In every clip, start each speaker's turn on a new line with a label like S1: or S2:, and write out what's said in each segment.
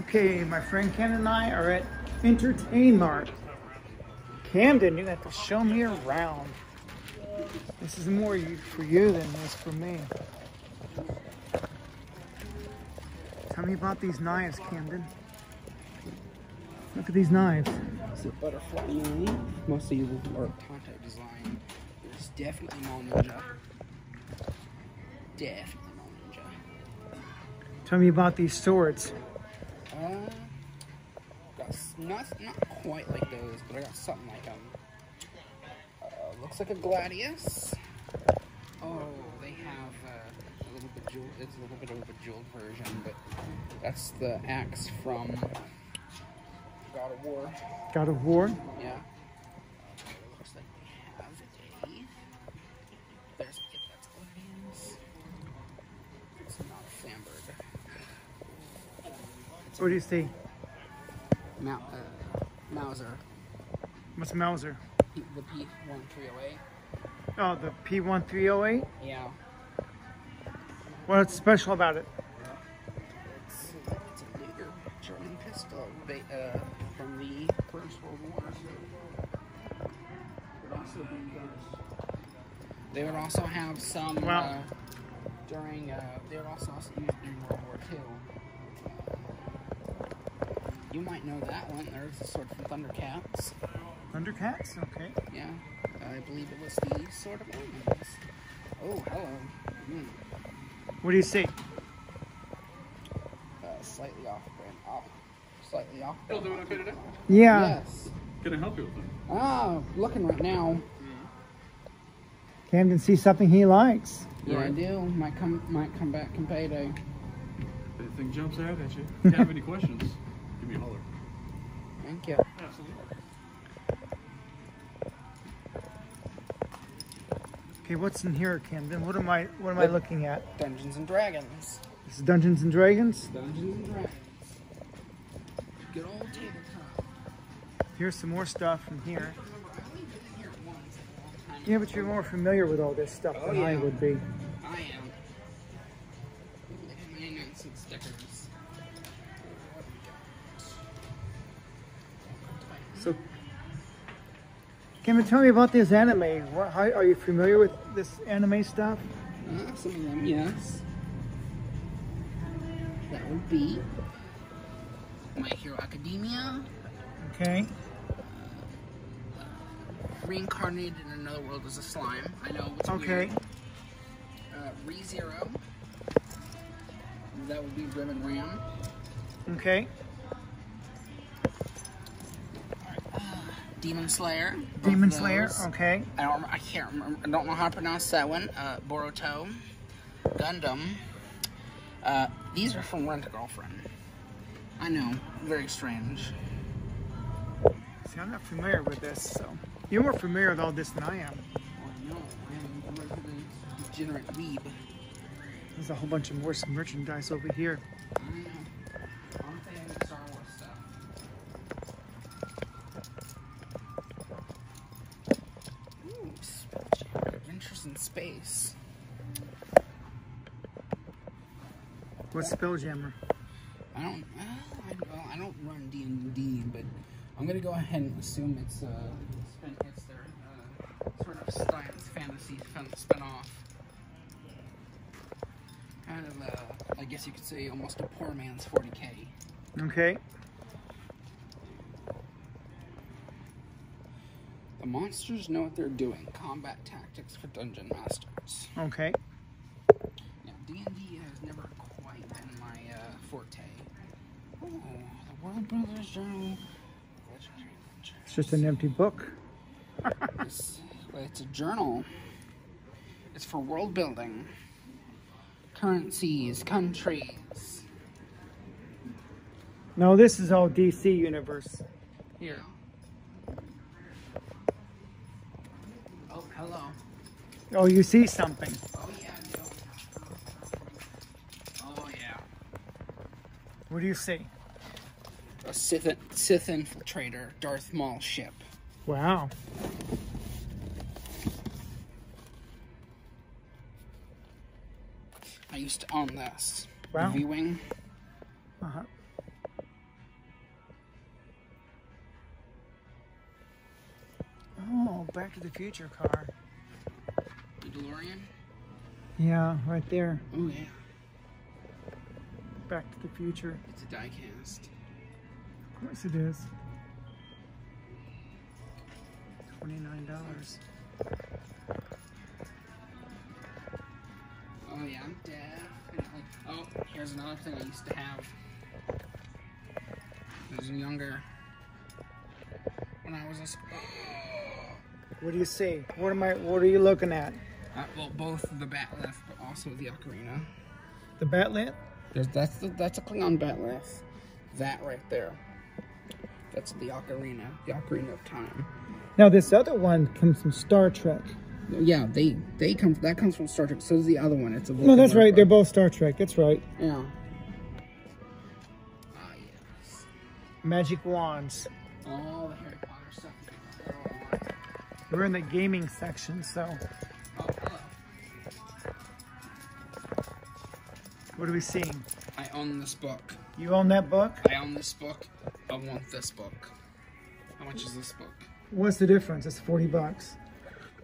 S1: Okay, my friend Ken and I are at Entertainmart. Camden, you have to show me around. This is more for you than this for me. Tell me about these knives, Camden. Look at these knives.
S2: It's a butterfly knife. Mostly are contact design. There's definitely Mall Ninja. Definitely Mall Ninja.
S1: Tell me about these swords.
S2: Uh, got not not quite like those, but I got something like them. Uh, looks like a gladius. Oh, they have uh, a little. It's a little bit of a jeweled version, but that's the axe from God of War.
S1: God of War.
S2: Yeah.
S1: What do you see?
S2: Mou- uh, Mauser.
S1: What's Mauser?
S2: P- the P1308.
S1: Oh, the P1308.
S2: Yeah.
S1: What's special about it?
S2: It's, it's a Luger German pistol ba- uh, from the First World War. They would also have some
S1: Wow.
S2: uh, during. Uh, they would also also use during World War II. You might know that one. There's a sword from Thundercats.
S1: Thundercats. Okay.
S2: Yeah, I believe it was the Sword of Omens. Oh, hello. Mm.
S1: What do you see?
S2: Uh, slightly off brand. Off. Slightly off.
S3: Y'all doing okay today?
S1: Yeah.
S2: Yes.
S3: Can I help you with that?
S2: Ah, looking right now.
S1: Camden sees something he likes.
S2: Yeah, I do. Might come, might come back in payday.
S3: Anything jumps out at you? If you have any questions, give me a holler.
S2: Thank you.
S3: Absolutely.
S1: Okay, what's in here, Camden? What am I? What am I looking at?
S2: Dungeons and Dragons.
S1: This is Dungeons and Dragons.
S2: Dungeons and Dragons. Good old tabletop.
S1: Here's some more stuff from here.
S2: Remember, I only been here once in a long time.
S1: Yeah, but you're more familiar with all this stuff
S2: Oh,
S1: than I would be.
S2: I am. Ooh, they have 99 cent stickers.
S1: Camden, tell me about this anime. What, how, are you familiar with this anime stuff?
S2: Uh, some of them, yes. That would be My Hero Academia,
S1: Okay.
S2: Reincarnated in Another World as a Slime. I know it's
S1: Okay.
S2: weird. Uh, ReZero. That would be Rem and Ram.
S1: Okay.
S2: Demon Slayer.
S1: Demon Slayer. Okay.
S2: I don't. I can't remember. I don't know how to pronounce that one. Uh, Boruto, Gundam. Uh, these are from Rent a Girlfriend. I know, very strange.
S1: See, I'm not familiar with this, so you're more familiar with all this than I am.
S2: Oh, I know. I am a degenerate weeb.
S1: There's a whole bunch of more merchandise over here.
S2: I
S1: What's Spelljammer?
S2: I don't. Uh, I, well, I don't run D and D, but I'm gonna go ahead and assume it's uh, spin, it's their uh, sort of science fantasy spin-off. Kind of, uh, I guess you could say, almost a poor man's 40k.
S1: Okay.
S2: The monsters know what they're doing. Combat tactics for dungeon masters.
S1: Okay.
S2: Now, D and D has never quite been my uh, forte. Oh, the World Brothers Journal.
S1: It's just an empty book.
S2: It's, it's a journal. It's for world building, currencies, countries.
S1: No, this is all DC Universe.
S2: Here. Oh, hello.
S1: Oh, you see something. What do you see?
S2: A Sith, Sith infiltrator, Darth Maul ship.
S1: Wow.
S2: I used to own this.
S1: Wow.
S2: V-wing.
S1: Uh huh. Oh, Back to the Future car.
S2: The DeLorean.
S1: Yeah, right there.
S2: Oh yeah.
S1: Back to the Future.
S2: it's a diecast.
S1: Of course it is. Twenty-nine dollars.
S2: Oh yeah, I'm definitely. Oh, here's another thing I used to have. I was younger. When I was a.
S1: What do you see? What am I? What are you looking at?
S2: Uh, well, both the bat lift, but also the ocarina.
S1: The Bat'leth?
S2: There's that's the, that's a Klingon bat. That right there. That's the ocarina, the ocarina of time.
S1: Now this other one comes from Star Trek.
S2: Yeah, they they come that comes from Star Trek. So does the other one. It's a
S1: No, that's
S2: Vulcan
S1: right. They're both Star Trek. That's right.
S2: Yeah. Ah yes.
S1: Magic wands.
S2: All the Harry Potter stuff. you can throw on.
S1: We're in the gaming section, so what are we seeing?
S2: I own this book.
S1: You own that book?
S2: I own this book. I want this book. How much is this book?
S1: What's the difference? It's forty bucks.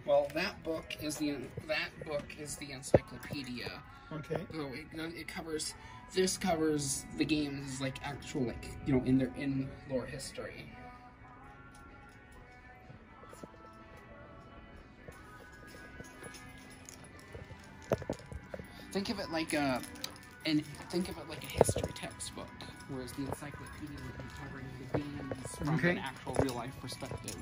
S2: Well, that book is the that book is the encyclopedia.
S1: Okay.
S2: Oh, it, it covers. This covers the games like actual like you know in their in lore history. Think of it like a, and think of it like a history textbook, whereas the encyclopedia would be covering the games from
S1: Okay.
S2: an actual real life perspective.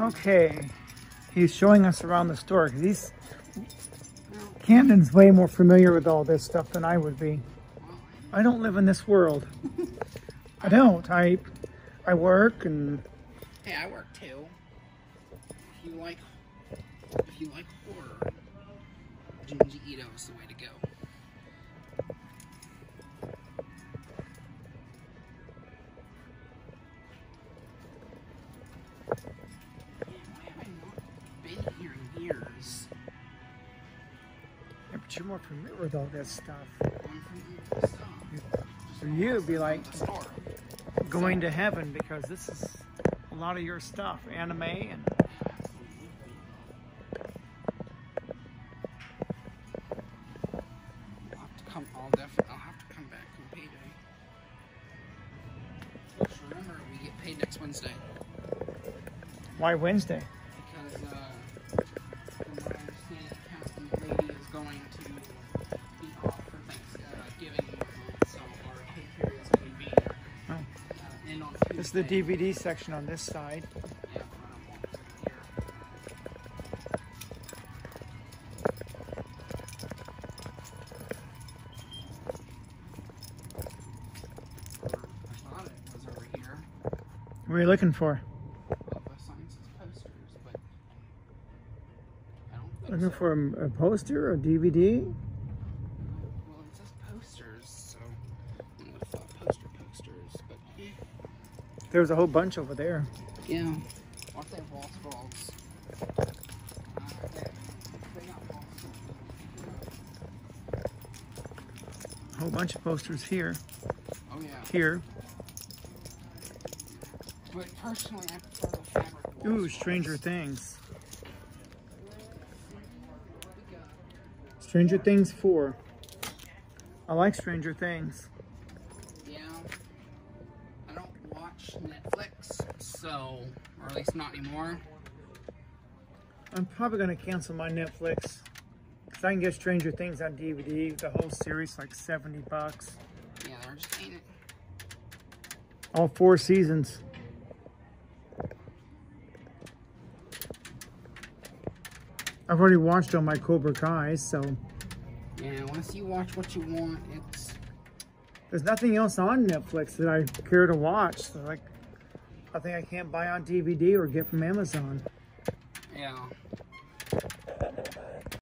S1: Okay. He's showing us around the store. He's Camden's way more familiar with all this stuff than I would be. I don't live in this world. I don't. I I work and
S2: Hey, I work too. If you like, if you like horror, Junji Ito is the way to go. Man, why haven't been here in years?
S1: yeah, but you're more familiar with all this stuff.
S2: I'm from the stuff.
S1: For you, it'd be like going to heaven because this is lot of your stuff, anime and
S2: I'll have to come. I'll definitely. I'll have to come back on payday. Just remember, we get paid next Wednesday.
S1: why Wednesday?
S2: because uh, from what I understand, Captain Lady is going to
S1: This is the DVD section on this side.
S2: Yeah, I don't want it here. I thought it was over here.
S1: What are you looking for?
S2: Well, the science posters, but I don't think
S1: Looking for a, a poster or DVD?
S2: Well, it says posters, so I would have thought poster posters, but eh.
S1: There's a whole bunch over there.
S2: yeah. They have wall scrolls? They, they got wall scrolls.
S1: A whole bunch of posters here,
S2: Oh yeah.
S1: here.
S2: But personally, I prefer the fabric
S1: Ooh. Stranger Things. Stranger Things 4. I like Stranger Things.
S2: So, or at least not anymore.
S1: I'm probably going to cancel my Netflix. Because I can get Stranger Things on DVD, the whole series, like 70 bucks.
S2: Yeah, they're just ain't it.
S1: All four seasons. I've already watched all my Cobra Kai, so
S2: Yeah, once you watch what you want, it's
S1: there's nothing else on Netflix that I care to watch. So like, I think I can't buy on DVD or get from Amazon.
S2: yeah.